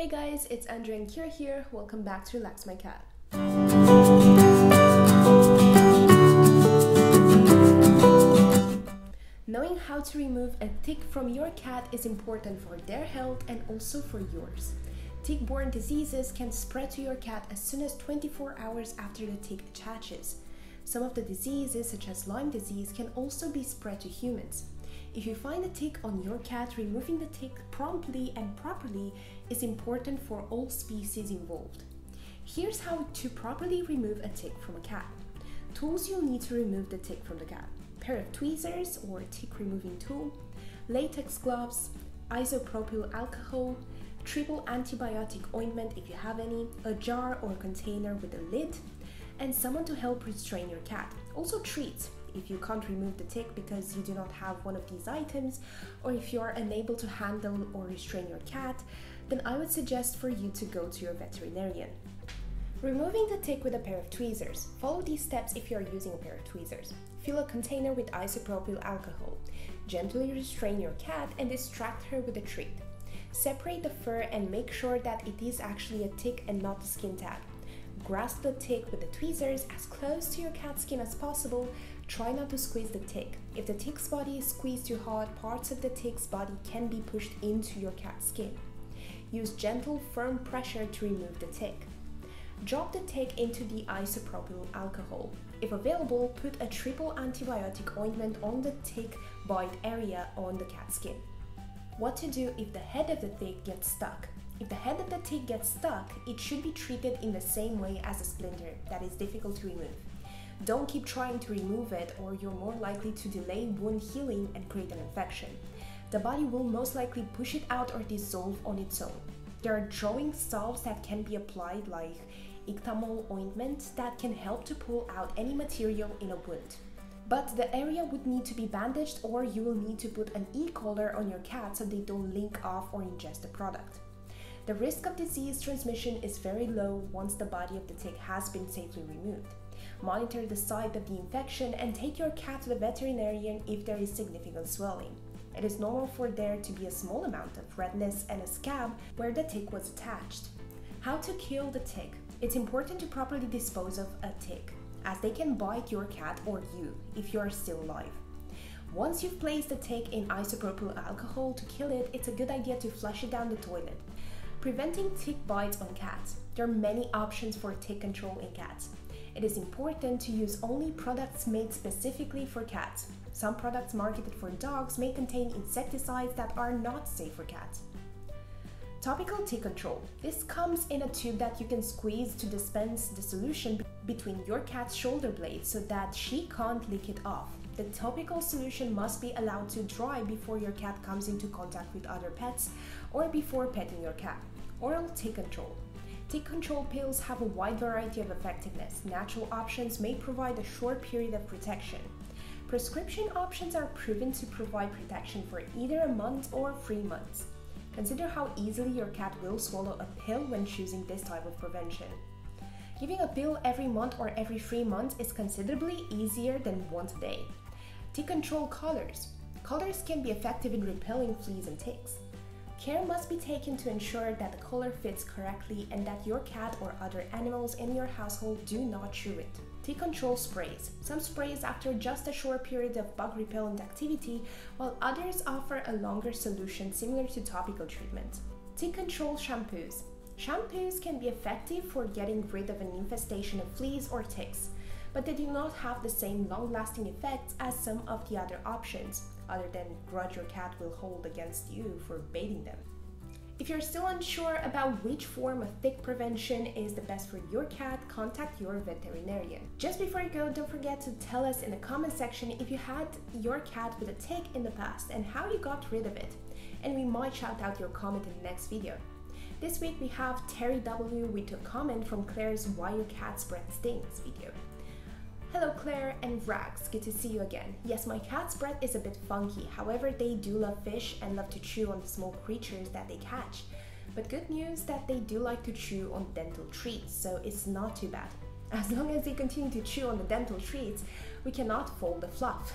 Hey guys, it's Andreea and Kira here. Welcome back to Relax My Cat. Knowing how to remove a tick from your cat is important for their health and also for yours. Tick-borne diseases can spread to your cat as soon as 24 hours after the tick attaches. Some of the diseases, such as Lyme disease, can also be spread to humans. If you find a tick on your cat, removing the tick promptly and properly is important for all species involved. Here's how to properly remove a tick from a cat. Tools you'll need to remove the tick from the cat. Pair of tweezers or tick removing tool, latex gloves, isopropyl alcohol, triple antibiotic ointment if you have any, a jar or container with a lid, and someone to help restrain your cat. Also treats if you can't remove the tick because you do not have one of these items, or if you are unable to handle or restrain your cat, then I would suggest for you to go to your veterinarian. Removing the tick with a pair of tweezers. Follow these steps if you are using a pair of tweezers. Fill a container with isopropyl alcohol. Gently restrain your cat and distract her with a treat. Separate the fur and make sure that it is actually a tick and not a skin tag. Grasp the tick with the tweezers as close to your cat's skin as possible. Try not to squeeze the tick. If the tick's body is squeezed too hard, parts of the tick's body can be pushed into your cat's skin. Use gentle, firm pressure to remove the tick. Drop the tick into the isopropyl alcohol. If available, put a triple antibiotic ointment on the tick bite area on the cat's skin. What to do if the head of the tick gets stuck? If the head of the tick gets stuck, it should be treated in the same way as a splinter that is difficult to remove. Don't keep trying to remove it or you're more likely to delay wound healing and create an infection. The body will most likely push it out or dissolve on its own. There are drawing salves that can be applied like Ichthammol ointment that can help to pull out any material in a wound. But the area would need to be bandaged or you will need to put an e-collar on your cat so they don't link off or ingest the product. The risk of disease transmission is very low once the body of the tick has been safely removed. Monitor the site of the infection and take your cat to the veterinarian if there is significant swelling. It is normal for there to be a small amount of redness and a scab where the tick was attached. How to kill the tick? It's important to properly dispose of a tick, as they can bite your cat or you if you are still alive. Once you've placed the tick in isopropyl alcohol to kill it, it's a good idea to flush it down the toilet. Preventing tick bites on cats. There are many options for tick control in cats. It is important to use only products made specifically for cats. Some products marketed for dogs may contain insecticides that are not safe for cats. Topical tick control. This comes in a tube that you can squeeze to dispense the solution between your cat's shoulder blades so that she can't lick it off. The topical solution must be allowed to dry before your cat comes into contact with other pets or before petting your cat. Oral tick control. Tick control pills have a wide variety of effectiveness. Natural options may provide a short period of protection. Prescription options are proven to provide protection for either a month or three months. Consider how easily your cat will swallow a pill when choosing this type of prevention. Giving a pill every month or every three months is considerably easier than once a day. Tick control collars. Collars can be effective in repelling fleas and ticks. Care must be taken to ensure that the collar fits correctly and that your cat or other animals in your household do not chew it. Tick control sprays. Some sprays after just a short period of bug repellent activity, while others offer a longer solution similar to topical treatment. Tick control shampoos. Shampoos can be effective for getting rid of an infestation of fleas or ticks, but they do not have the same long lasting effects as some of the other options, other than grudge your cat will hold against you for baiting them. If you're still unsure about which form of tick prevention is the best for your cat, contact your veterinarian. Just before you go, don't forget to tell us in the comment section if you had your cat with a tick in the past and how you got rid of it. And we might shout out your comment in the next video. This week we have Terry W with a comment from Claire's Why Your Cat's Breath Stinks video. Hello Claire and Rags, good to see you again. Yes, my cat's breath is a bit funky, however they do love fish and love to chew on the small creatures that they catch. But good news that they do like to chew on dental treats, so it's not too bad. As long as they continue to chew on the dental treats, we cannot fold the fluff.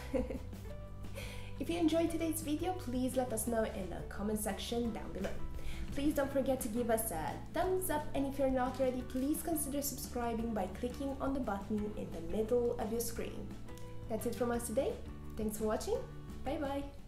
if you enjoyed today's video, please let us know in the comment section down below. Please don't forget to give us a thumbs up and if you're not ready, please consider subscribing by clicking on the button in the middle of your screen. That's it from us today. Thanks for watching. Bye bye.